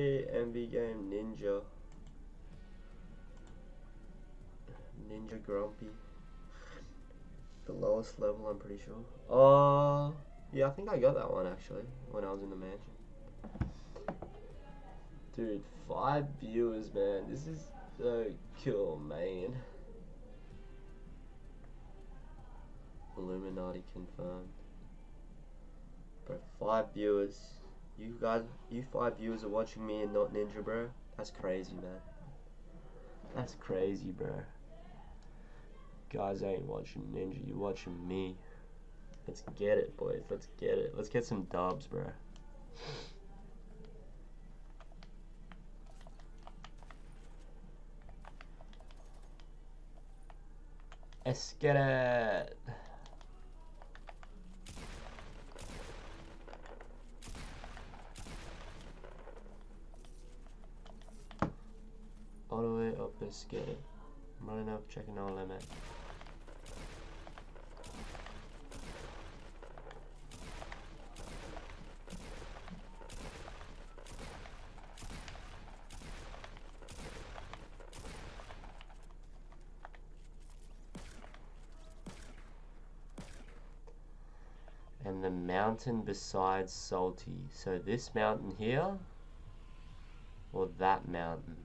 MV game Ninja. Ninja Grumpy. The lowest level, I'm pretty sure. Oh, yeah, I think I got that one actually when I was in the mansion. Dude, five viewers, man. This is so cool, man. Illuminati confirmed. Bro, five viewers. You guys, you five viewers are watching me and not Ninja, bro. That's crazy, man. That's crazy, bro. Guys ain't watching Ninja, you watching me. Let's get it, boys. Let's get it. Let's get some dubs, bro. Let's get it. All the way up, let's get it. I'm running up, checking our limit. and the mountain besides Salty. So this mountain here, or that mountain.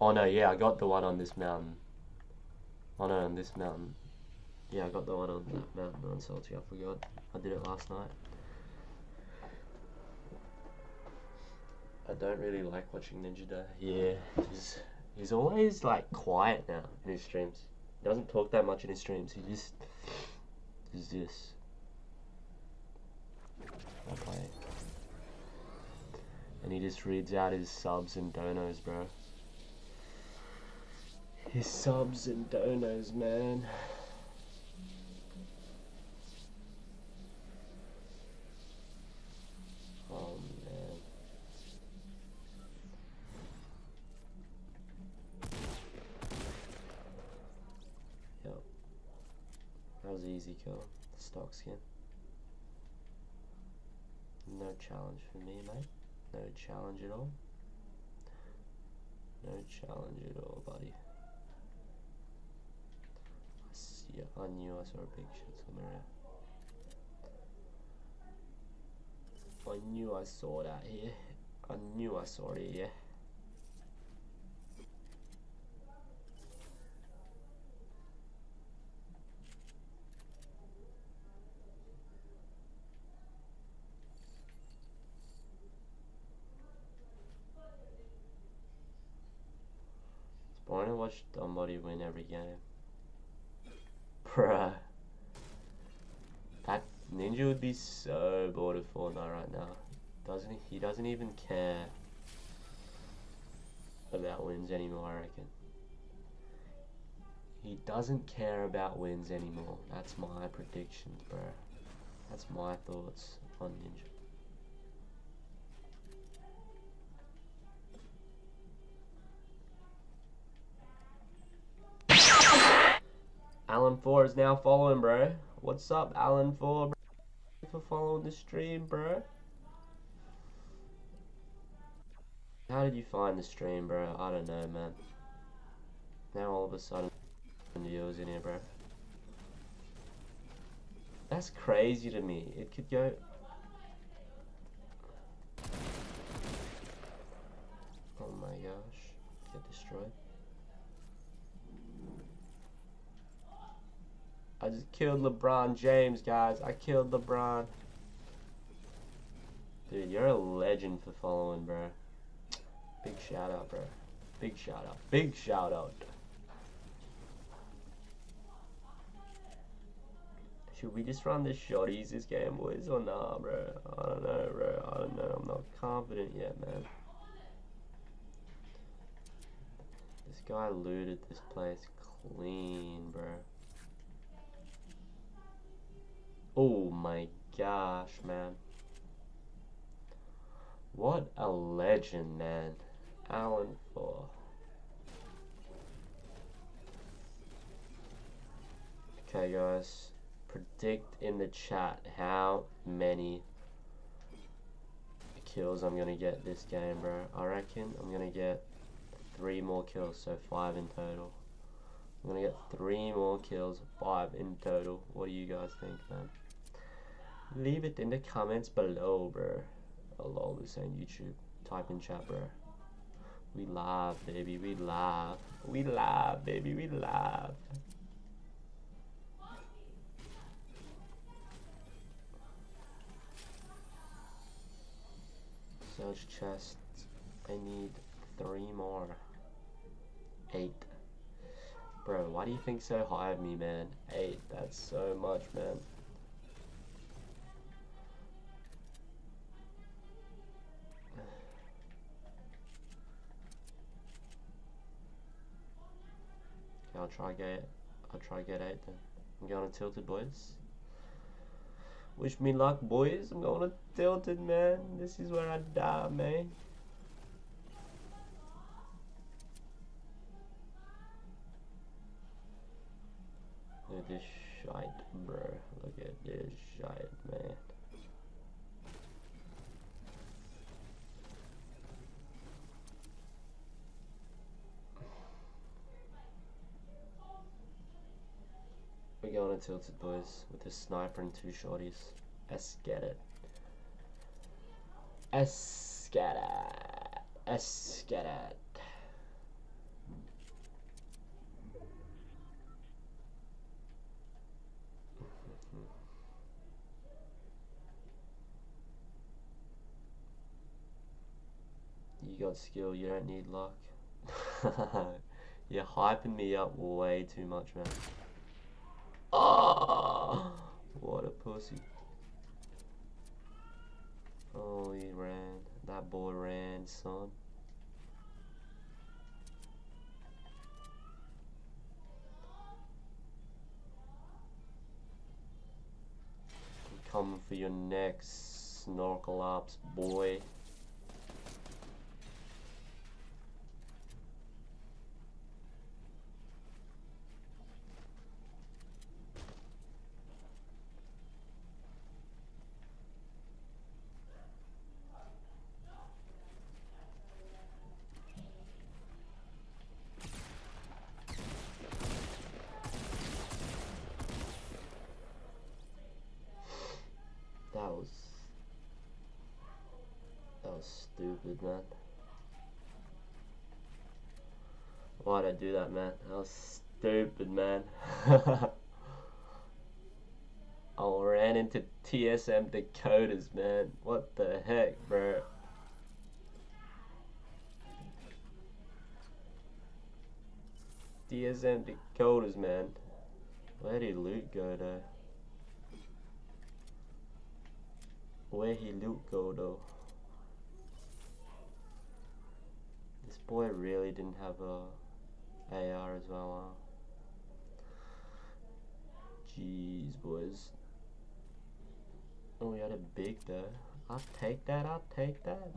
Oh no, yeah, I got the one on this mountain. Oh no, on this mountain. Yeah, I got the one on that mountain on Salty, I forgot. I did it last night. I don't really like watching Ninja Day. Yeah, he's, he's always like quiet now in his streams. He doesn't talk that much in his streams. He just is this. Okay. And he just reads out his subs and donos, bro. His subs and donos, man. Oh, man. Yep. That was an easy kill. The Stock skin. No challenge for me, mate. No challenge at all. No challenge at all, buddy. I see. I knew I saw a big shit somewhere. I knew I saw that here. I knew I saw it here. It's boring to watch somebody win every game. Bruh. That ninja would be so bored of Fortnite right now. Doesn't he? He doesn't even care about wins anymore, I reckon. He doesn't care about wins anymore. That's my predictions, bro. That's my thoughts on Ninja. Alan 4 is now following, bro. What's up, Alan 4, bro? for following the stream, bro. How did you find the stream, bro? I don't know, man. Now all of a sudden, viewers in here, bro. That's crazy to me. It could go. Oh my gosh. Get destroyed. I just killed LeBron James, guys. I killed LeBron. Dude, you're a legend for following, bro. Big shout out, bro. Big shout out. Big shout out. Should we just run the shotties this game, boys, or nah, bro? I don't know, bro. I don't know. I'm not confident yet, man. This guy looted this place clean, bro. Oh my gosh, man. What a legend, man. Alan 4. Okay, guys. Predict in the chat how many kills I'm gonna get this game, bro. I reckon I'm gonna get three more kills, so five in total. I'm gonna get three more kills, five in total. What do you guys think, man? Leave it in the comments below, bro. Lol, this ain't YouTube. Type in chat, bro. We live, baby. We live. We live, baby. We live. Search chest. I need three more. Eight. Bro, why do you think so high of me, man? Eight. That's so much, man. I'll try get I'll try get eight then. I'm going to tilted boys. Wish me luck boys. I'm going to tilted man. This is where I die, man. Look at this shite, bro. Look at this shite, man. Tilted Boys with a sniper and two shorties. Let's get it. Let's get it. Let's get it. You got skill, you don't need luck. You're hyping me up way too much, man. What a pussy. Oh, he ran. That boy ran, son. I'm coming for your next snorkel ops, boy. That was that was stupid, man. Why'd I do that, man? That was stupid, man. I ran into TSM Dakotaz, man. What the heck, bro? TSM Dakotaz, man. Where did loot go, though? Where he loot go though? This boy really didn't have a AR as well. Huh? Jeez, boys. Oh, we had a big though. I'll take that. I'll take that.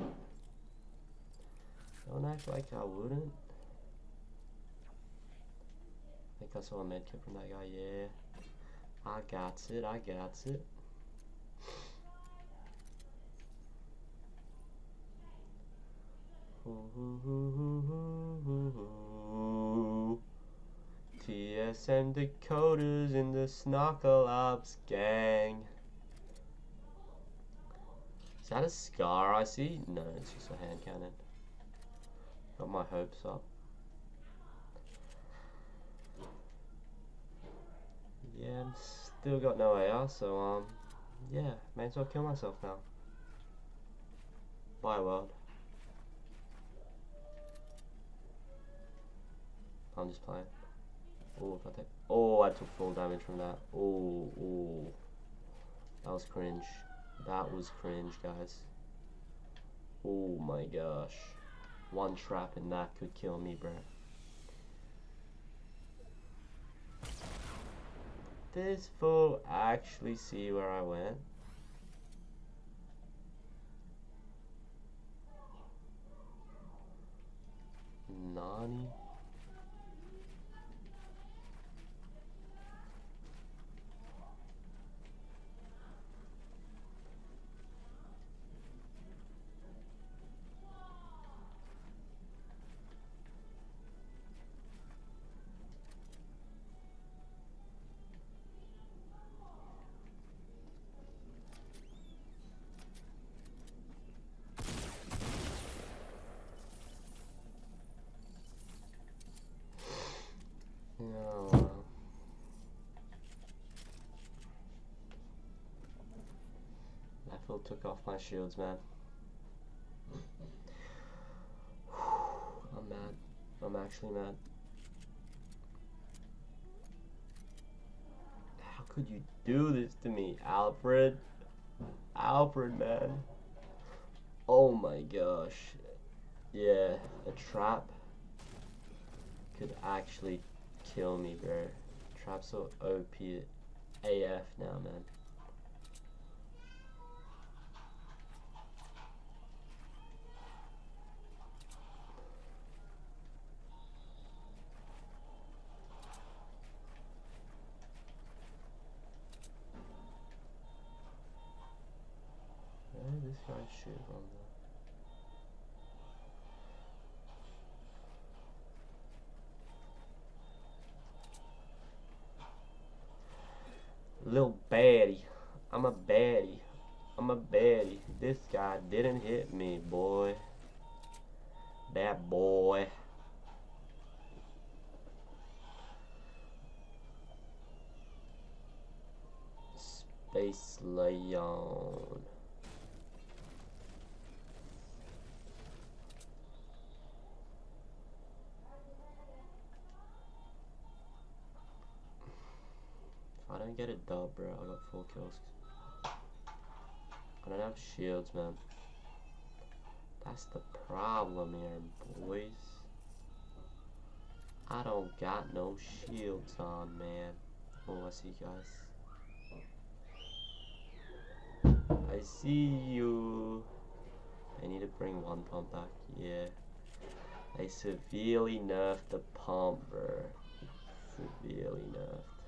Don't act like I wouldn't. I think I saw a medkit from that guy. Yeah, I got it. I got it. TSM Dakotaz in the Snorkel Ops gang. Is that a scar I see? No, it's just a hand cannon. Got my hopes up. Yeah, I'm still got no AR, so um, yeah, may as well kill myself now. Bye world. I'm just playing. Oh, I. Oh, I took full damage from that. Oh, oh. That was cringe. That was cringe, guys. Oh my gosh. One trap and that could kill me, bro. This fool actually see where I went? Nani? Took off my shields, man. I'm mad. I'm actually mad. How could you do this to me, Alfred? Alfred, man. Oh my gosh. Yeah, a trap could actually kill me, bro. Traps are OP AF now, man. Where did shoot? Little baddie. I'm a baddie. I'm a baddie. This guy didn't hit me, boy. Bad boy. Space Leon. Get a dub, bro, I got four kills. I don't have shields, man. That's the problem here, boys. I don't got no shields on, man. Oh, I see you guys. I see you. I need to bring one pump back. Yeah. They severely nerfed the pump, bro. Severely nerfed.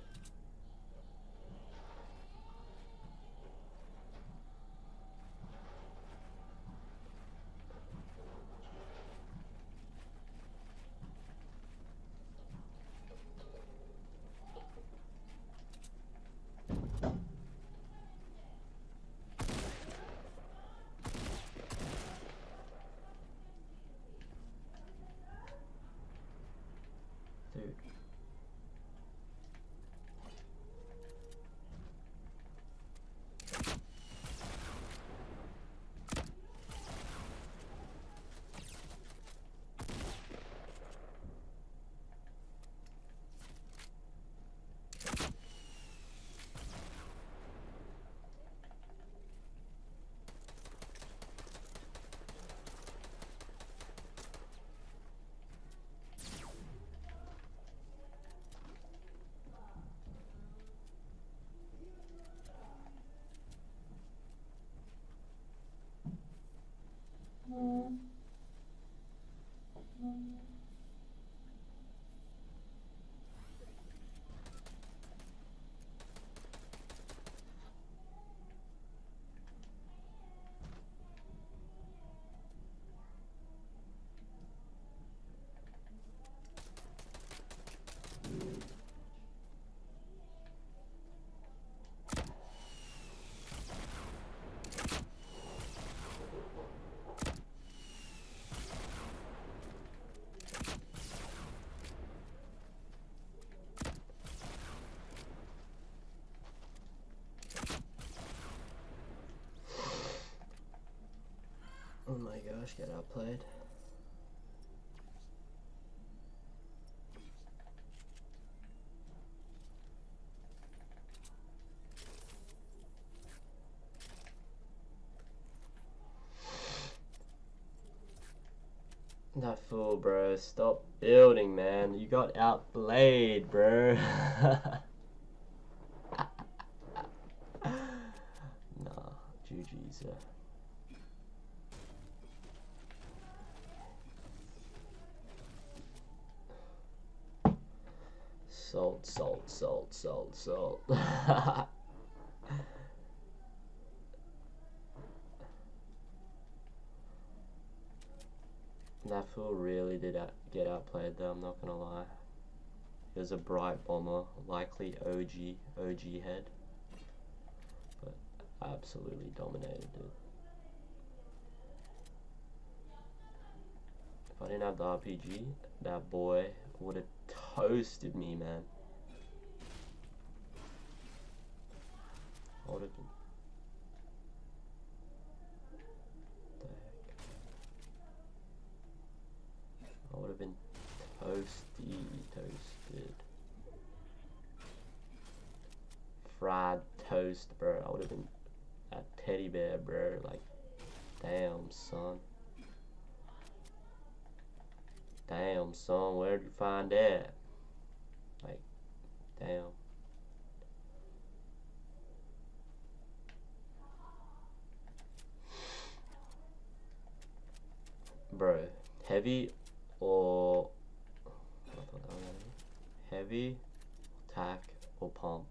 Mm-hmm. Oh my gosh, get outplayed. That fool, bro. Stop building, man. You got outplayed, bro. nah, GG's. Uh. Salt, salt, salt, that fool really did get outplayed though, I'm not gonna lie. He was a Brite Bomber, likely OG, OG head. But absolutely dominated it. If I didn't have the RPG, that boy would have toasted me, man. origin. I would have been toasty, toasted. Fried toast, bro. I would have been a teddy bear, bro. Like, damn, son. Damn, son, where'd you find that? Like, damn. Bro, heavy or heavy, attack or pump.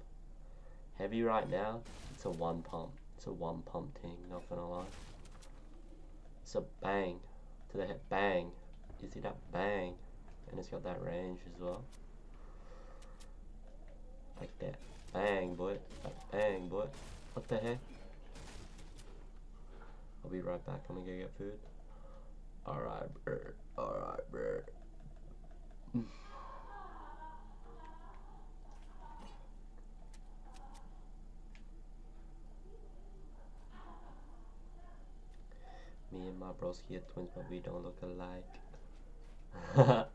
Heavy right now, it's a one pump. It's a one pump thing, not gonna lie. It's a bang to the head, bang. You see that bang? And it's got that range as well. Like that. Bang, boy. That bang, boy. What the heck? I'll be right back. I'm gonna go get food. Alright, bro. Alright, bro. Me and my broski are twins, but we don't look alike.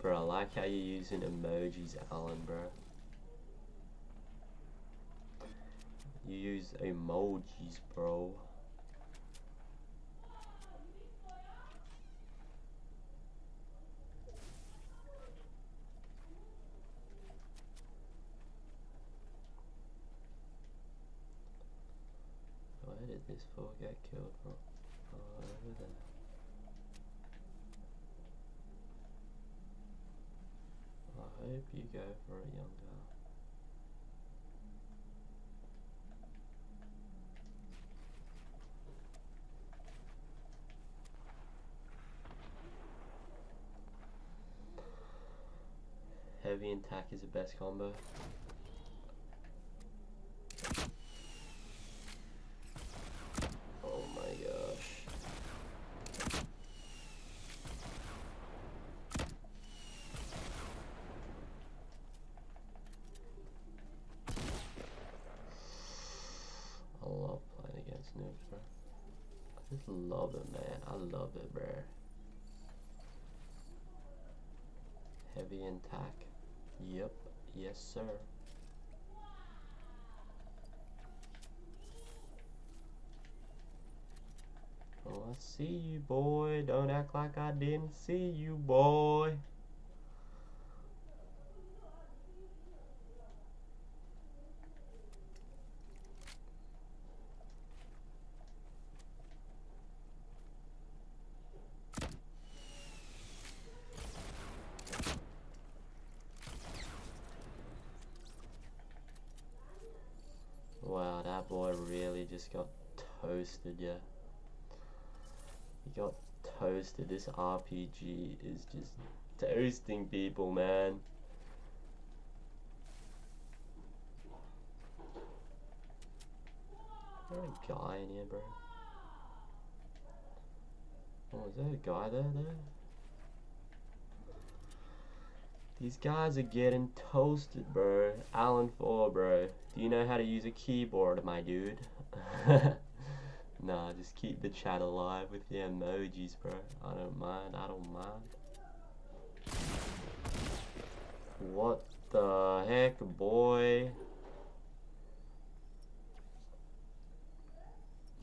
bro, I like how you're using emojis, Alan, bro. You use emojis, bro. Where did this fool get killed from? Oh, over there. I hope you go for a young girl. Heavy and tack is the best combo. Oh my gosh. I love playing against noobs, bro. I just love it, man. I love it, bro. Heavy and tack. Yep. Yes, sir. Oh, I see you, boy. Don't act like I didn't see you, boy. Wow, that boy really just got toasted, yeah. He got toasted. This RPG is just toasting people, man. Is there a guy in here, bro? Oh, is there a guy there, there? These guys are getting toasted, bro. Alan 4, bro. Do you know how to use a keyboard, my dude? nah, just keep the chat alive with the emojis, bro. I don't mind, I don't mind. What the heck, boy?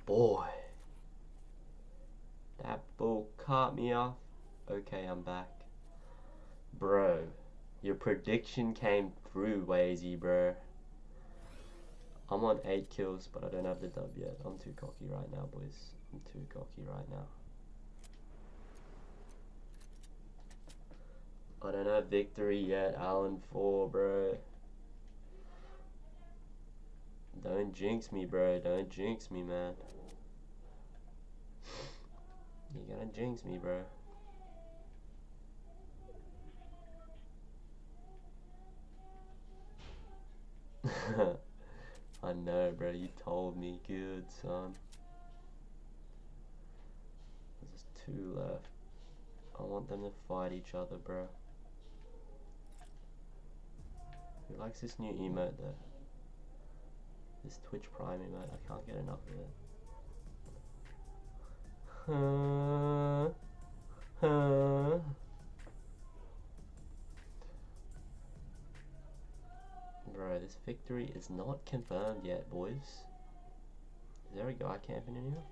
Boy. That bull caught me off. Okay, I'm back. Bro, your prediction came through, Wazy, bro. I'm on 8 kills, but I don't have the dub yet. I'm too cocky right now, boys. I'm too cocky right now. I don't have victory yet, Alan 4, bro. Don't jinx me, bro. Don't jinx me, man. You're gonna jinx me, bro. I know, bro. You told me. Good, son. There's two left. I want them to fight each other, bro. Who likes this new emote, though? This Twitch Prime emote. I can't get enough of it. Huh? Huh? Victory is not confirmed yet, boys. Is there a guy camping in here?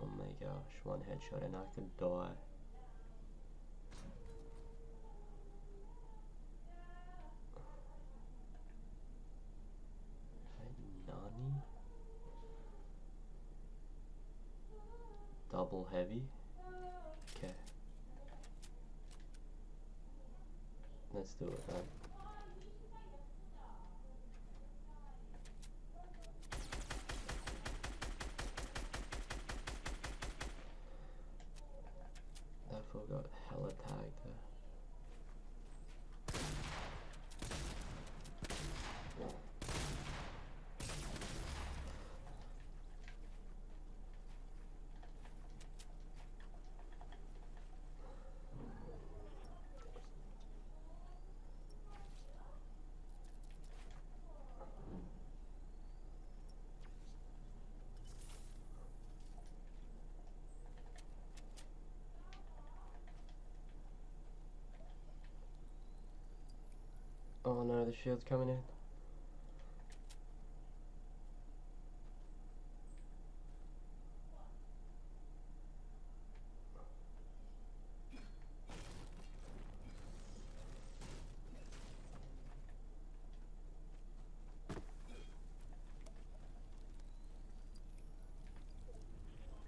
Oh my gosh, one headshot and I could die. Nani? Double heavy? Okay. Let's do it, man. That fool got hella tagged there. Oh no, the shield's coming in.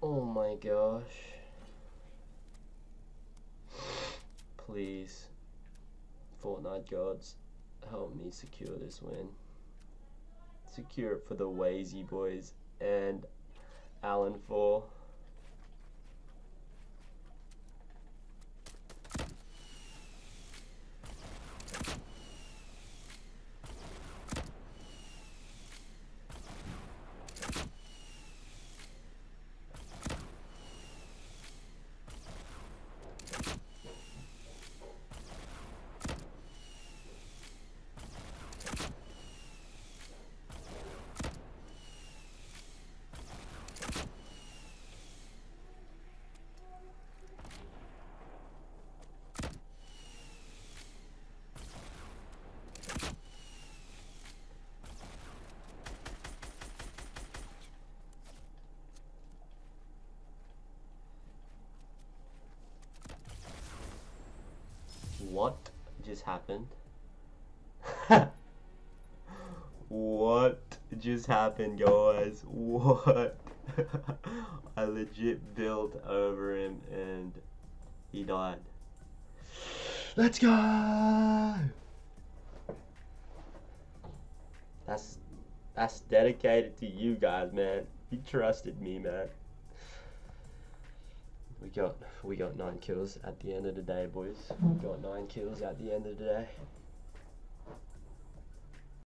Oh my gosh. Please. Fortnite gods help me secure this win. Secure it for the Wazy boys and Alan 4. What just happened? what just happened, guys? What? I legit built over him and he died. Let's go! That's that's dedicated to you guys, man. You trusted me, man. We got we got nine kills at the end of the day, boys. We got nine kills at the end of the day.